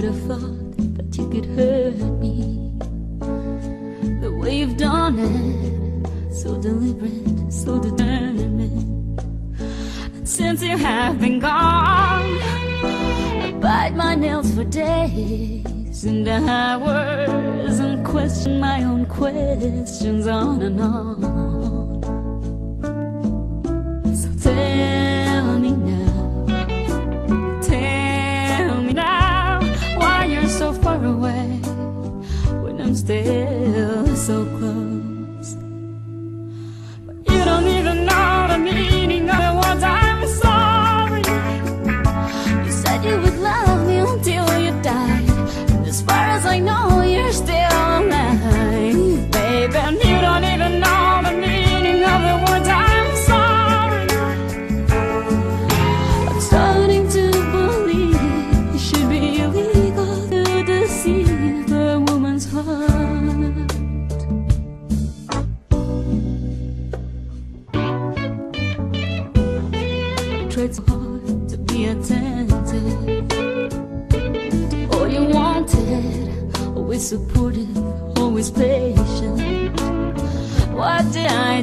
would have thought that you could hurt me the way you've done it, so deliberate, so determined. And since you have been gone, I bite my nails for days and hours and question my own questions on and on. So Still so close. But you don't even know the meaning of the words I'm sorry. You said you would love me until you died. And as far as I know, you're still alive, baby. And you don't even know the meaning of the words I'm sorry. I'm starting to believe it should be illegal to deceive so hard to be attentive. All you wanted, always supportive, always patient.